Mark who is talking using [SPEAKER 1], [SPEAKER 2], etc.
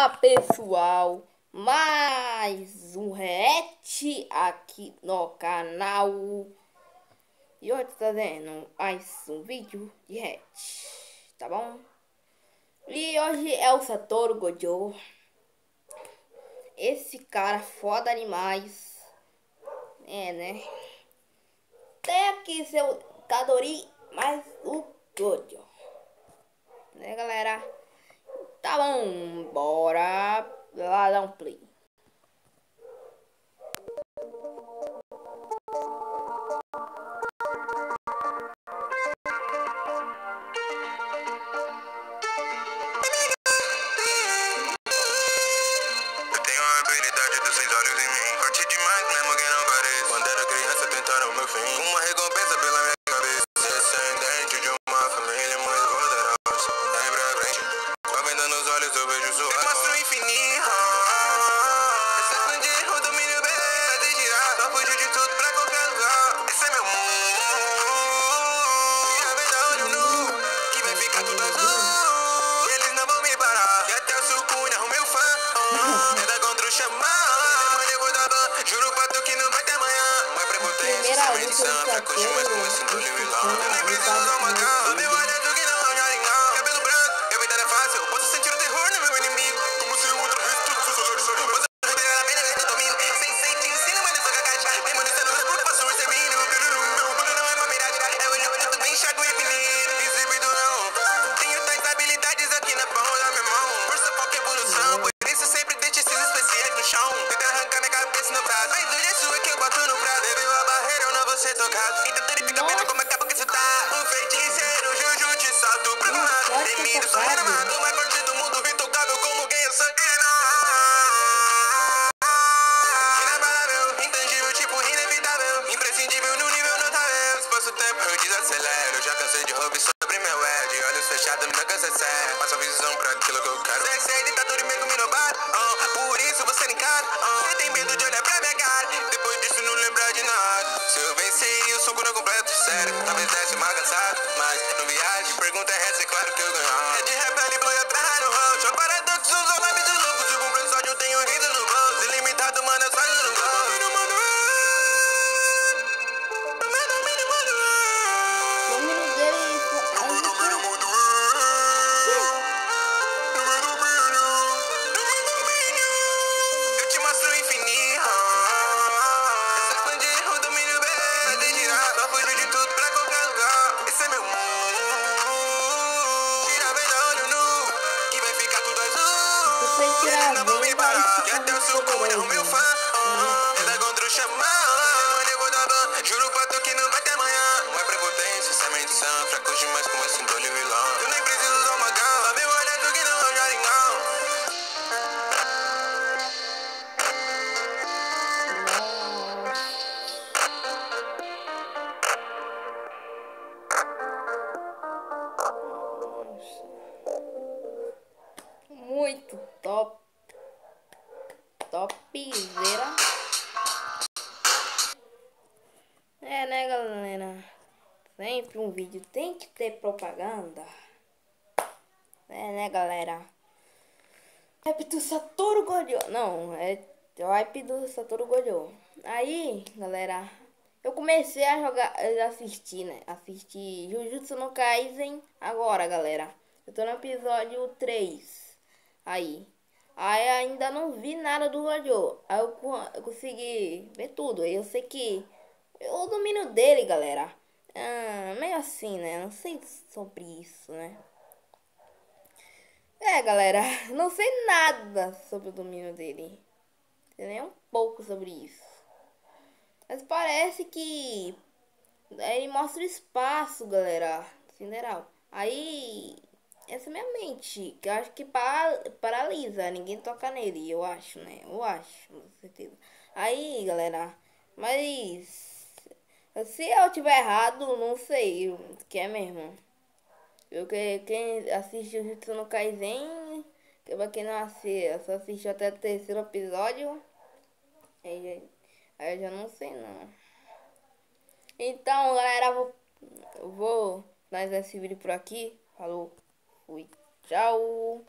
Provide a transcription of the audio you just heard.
[SPEAKER 1] Fala pessoal, mais um react aqui no canal. E hoje tá vendo mais um vídeo de react, tá bom? E hoje é o Satoru Gojo. Esse cara foda demais. É né? Tem aqui seu Tadori, mais o Gojo. Né galera? Tá bom, bora lá dar um play.
[SPEAKER 2] Cause you mess ser tocado. Então tudo fica vendo como acaba que você tá. Um feiticeiro, Jujutsu, salto pro lado. Temido,
[SPEAKER 1] tocado.
[SPEAKER 2] renomado. O pergunta é essa, é claro que eu ganho.
[SPEAKER 1] Get
[SPEAKER 2] down,
[SPEAKER 1] so
[SPEAKER 2] cool,
[SPEAKER 1] homie,
[SPEAKER 2] I'm fine.
[SPEAKER 1] Muito top. Topzera. É, né, galera? Sempre um vídeo tem que ter propaganda. É, né, galera? Hype do Satoru Gojo. Não, é o hype do Satoru Gojo. Aí, galera, eu comecei a jogar, a assistir, né? Assistir Jujutsu no Kaisen agora, galera. Eu tô no episódio 3. Aí. Aí ainda não vi nada do Gojo. Aí eu, eu consegui ver tudo. Eu sei que o domínio dele, galera. Ah, meio assim, né? Não sei sobre isso, né? É, galera, não sei nada sobre o domínio dele. Nem um pouco sobre isso. Mas parece que ele mostra o espaço, galera. Sideral. Aí, essa é minha mente, que eu acho que para- paralisa. Ninguém toca nele, eu acho, né? Eu acho, com certeza. Aí, galera, mas se eu tiver errado, não sei o que é mesmo. Eu que quem assiste o Jutsu no Kaisen, que pra quem não assiste, só assistiu até o terceiro episódio, aí, aí eu já não sei não. Então, galera, vou, vou finalizar esse vídeo por aqui. Falou, fui, tchau.